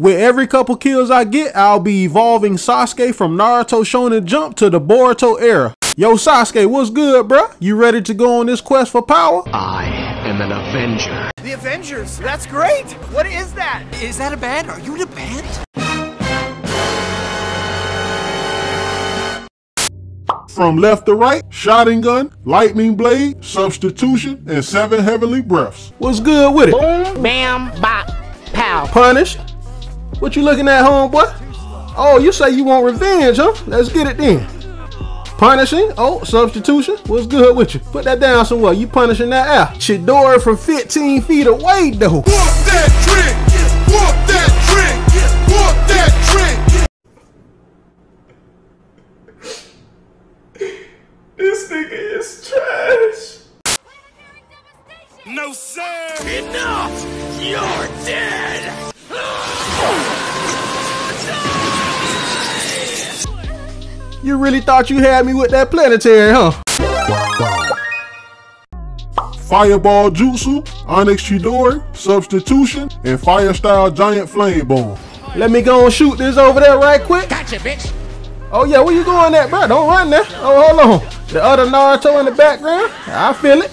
With every couple kills I get, I'll be evolving Sasuke from Naruto Shonen Jump to the Boruto era. Yo Sasuke, what's good, bruh? You ready to go on this quest for power? I am an Avenger. The Avengers, that's great! What is that? Is that a band? Are you in a band? From left to right, Sharingan, lightning blade, substitution, and seven heavenly breaths. What's good with it? Boom, bam, bop, pow. Punished? What you looking at, homeboy? Oh, you say you want revenge, huh? Let's get it then. Punishing? Oh, substitution? What's good with you? Put that down somewhere. You punishing that air. Chidori from 15 feet away, though. Whoop that trick! Whoop that trick! Whoop that trick! This nigga is trash. No sir! Enough! You're dead! You really thought you had me with that planetary, huh? Fireball Jutsu, Onyx Chidori, Substitution, and Fire Style Giant Flame Bomb. Let me go and shoot this over there right quick. Gotcha, bitch. Oh yeah, where you going at, bro? Don't run there. Oh, hold on. The other Naruto in the background. I feel it.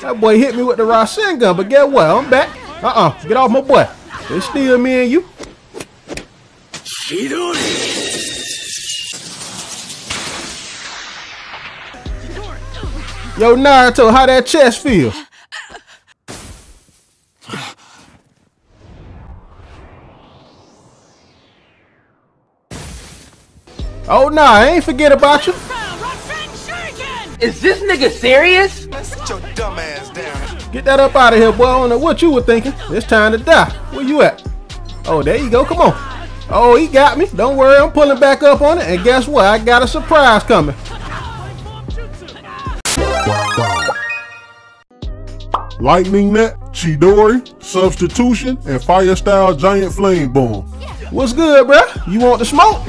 That boy hit me with the Rasengan, but guess what? I'm back. Uh-uh. Get off my boy. It's still me and you. Chidori! Yo, Naruto, how that chest feel? Oh nah, I ain't forget about you. Is this nigga serious? Sit your dumb ass down. Get that up out of here, boy. I don't know what you were thinking. It's time to die. Where you at? Oh, there you go. Come on. Oh, he got me. Don't worry, I'm pulling back up on it. And guess what? I got a surprise coming. Lightning Net, Chidori, Substitution, and Fire Style Giant Flame Bomb. What's good, bruh? You want the smoke?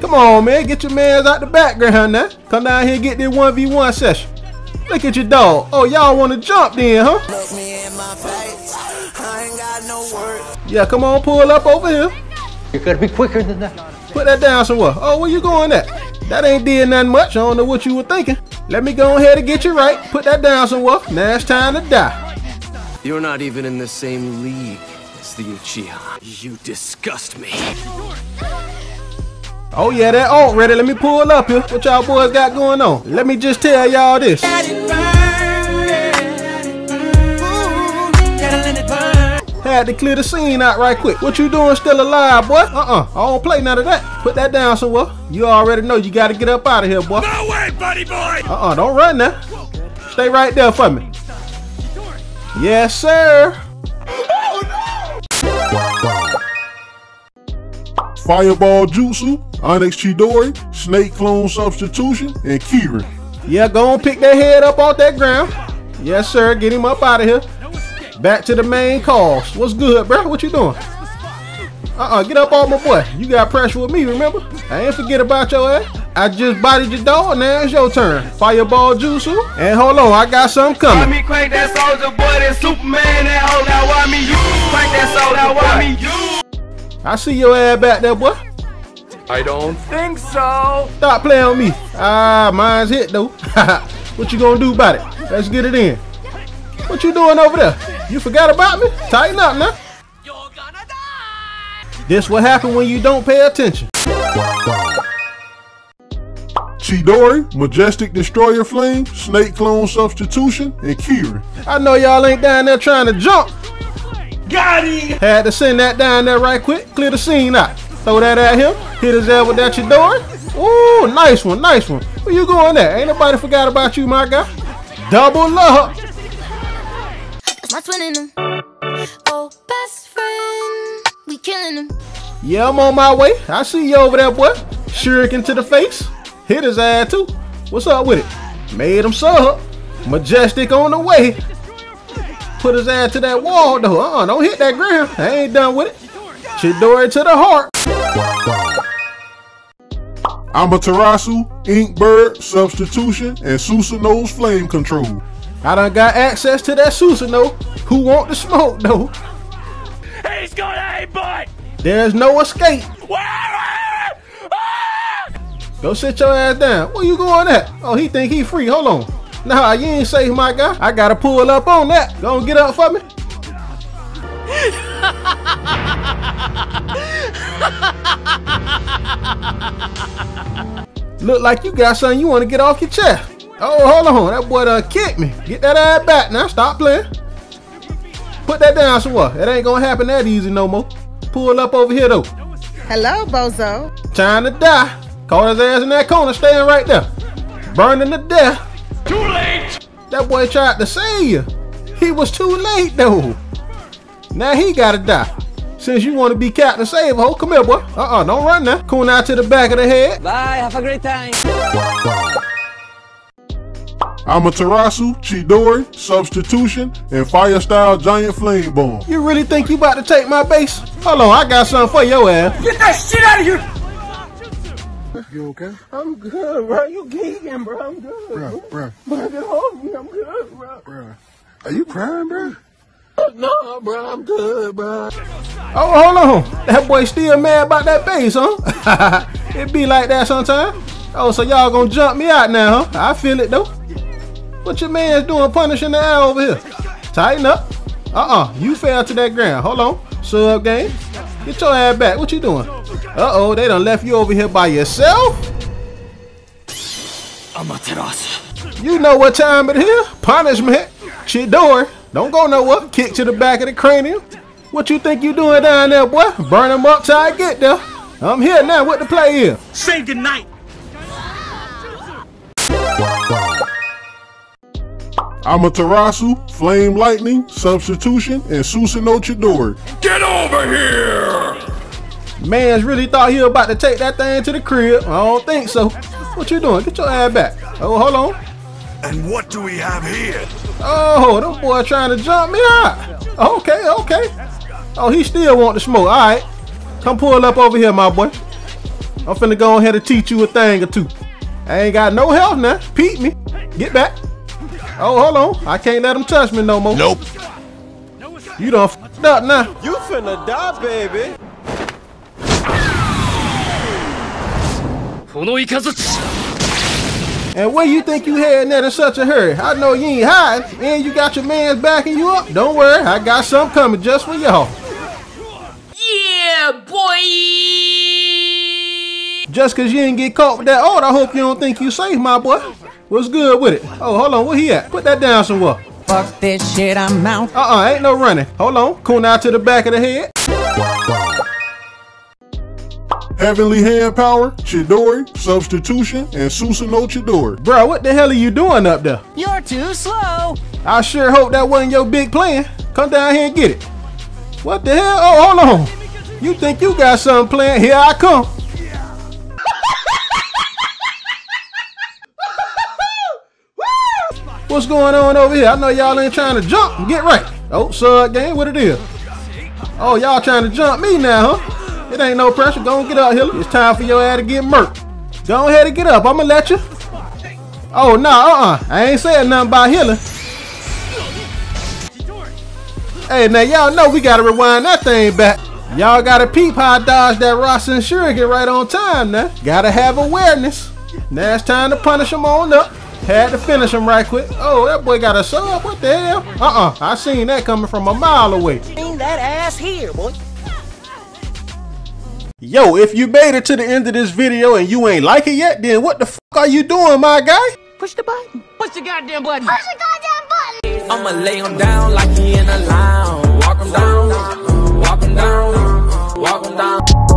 Come on, man. Get your mans out the background now. Come down here and get this 1v1 session. Look at your dog. Oh, y'all want to jump then, huh? Look me in my face. I ain't got no. Yeah, come on, pull up over here. You gotta be quicker than that. Put that down somewhere. Oh, where you going at? That ain't did nothing much. I don't know what you were thinking. Let me go ahead and get you right. Put that down somewhere. Now it's time to die. You're not even in the same league as the Uchiha. You disgust me. Oh yeah, that alt ready. Let me pull up here. What y'all boys got going on? Let me just tell y'all this. Had to clear the scene out right quick. What you doing still alive, boy? Uh-uh. I don't play none of that. Put that down somewhere. You already know you gotta get up out of here, boy. No way, buddy boy! Uh-uh, don't run now. Stay right there for me. Yes, sir. Fireball Jutsu, Onyx Chidori, Snake Clone Substitution, and Kirin. Yeah, go and pick that head up off that ground. Yes, sir. Get him up out of here. Back to the main cause. What's good, bro? What you doing? Uh-uh, get up off my boy. You got pressure with me, remember? I ain't forget about your ass. I just bodied your dog, now it's your turn. Fireball Jutsu. And hold on, I got something Why coming. me crank that soldier boy, that Superman, that hoe, now why me you? Crank that soldier, why me you? I see your ass back there, boy. I don't think so. Stop playing with me. Ah, mine's hit though. what you gonna do about it? Let's get it in. What you doing over there? You forgot about me? Tighten up now. You're gonna die. This what happen when you don't pay attention. Chidori, Majestic Destroyer Flame, Snake Clone Substitution, and Kirin. I know y'all ain't down there trying to jump. Got him. Had to send that down there right quick, clear the scene out. Throw that at him, hit his head with that Chidori. Ooh, nice one, nice one. Where you going there? Ain't nobody forgot about you, my guy. Double up. My twin in them. Oh, best friend. We killing them. Yeah, I'm on my way. I see you over there, boy. Shuriken to the face. Hit his ass too. What's up with it? Made him sub. Majestic on the way. Put his ass to that wall though. Uh-uh, don't hit that ground. I ain't done with it. Chidori to the heart. Amaterasu, Inkbird, Substitution, and Susanoo's Flame Control. I done got access to that Susanoo. Who want the smoke though? Hey, he's gonna headbutt. There's no escape. Go sit your ass down. Where you going at? Oh, he think he free. Hold on. Nah, you ain't safe, my guy. I gotta pull up on that. Gonna get up for me. Look like you got something you want to get off your chest. Oh, hold on. That boy done kicked me. Get that ass back now. Stop playing. Put that down somewhere. It ain't gonna happen that easy no more. Pull up over here though. Hello, Bozo. Time to die. Caught his ass in that corner, staying right there. Burning to death. Too late! That boy tried to save you. He was too late though. Now he gotta die. Since you want to be Captain Save Ho, oh, come here, boy. Uh-uh, don't run now. Kunai to the back of the head. Bye, have a great time. I'm a Amaterasu, Chidori, Substitution, and Fire Style Giant Flame Bomb. You really think you about to take my base? Hold on, I got something for your ass. Get that shit out of here! You okay? I'm good, bro. You geeking, bro. I'm good. Bro, bruh, Bro, get hold me. I'm good, bro. bruh. Are you crying, bro? No, bro, I'm good, bro. Oh, hold on. That boy still mad about that base, huh? it be like that sometimes. Oh, so y'all gonna jump me out now, huh? I feel it though. What your man's doing punishing the air over here? Tighten up. Uh-uh, you fell to that ground. Hold on. Sub game. Get your ass back. What you doing? Uh-oh, they done left you over here by yourself? Amaterasu. You know what time it is? Punishment. Chidori. Don't go nowhere. Kick to the back of the cranium. What you think you doing down there, boy? Burn them up till I get there. I'm here now. What the play is? Say goodnight! Amaterasu, Flame Lightning, Substitution, and Susanoo Chidori. Get over here! Man's really thought he was about to take that thing to the crib. I don't think so. What you doing? Get your ass back. Oh, hold on. And what do we have here? Oh, them boy trying to jump me out. Okay, okay. Oh, he still want to smoke. All right. Come pull up over here, my boy. I'm finna go ahead and teach you a thing or two. I ain't got no health now. Peep me. Get back. Oh, hold on. I can't let him touch me no more. Nope. You done f***ed up now. You finna die, baby. And where you think you heading at in such a hurry? I know you ain't hiding, and you got your mans backing you up. Don't worry, I got something coming just for y'all. Yeah, boy! Just cause you didn't get caught with that old, I hope you don't think you safe, my boy. What's good with it? Oh, hold on, where he at? Put that down somewhere. Fuck this shit, I'm out. Uh-uh, ain't no running. Hold on, Kunai to the back of the head. Heavenly Hand Power, Chidori, Substitution, and Susanoo Chidori. Bro, what the hell are you doing up there? You're too slow. I sure hope that wasn't your big plan. Come down here and get it. What the hell? Oh, hold on. You think you got something planned? Here I come. What's going on over here? I know y'all ain't trying to jump. Get right. Oh, sub game, what it is? Oh, y'all trying to jump me now, huh? It ain't no pressure. Go and get up, Hiller. It's time for your ass to get murked. Go ahead and get up. I'ma let you. Oh, no, nah, uh-uh. I ain't saying nothing about Hiller. Hey, now y'all know we gotta rewind that thing back. Y'all gotta peep how I dodged that Rasenshuriken right on time now. Gotta have awareness. Now it's time to punish him on up. Had to finish him right quick. Oh, that boy got a sub. What the hell? Uh-uh. I seen that coming from a mile away. Bring that ass here, boy. Yo, if you made it to the end of this video and you ain't like it yet, then what the fuck are you doing, my guy? Push the button. Push the goddamn button. Push the goddamn button. I'ma lay him down like he in a lounge. Walk him down. Walk him down. Walk him down.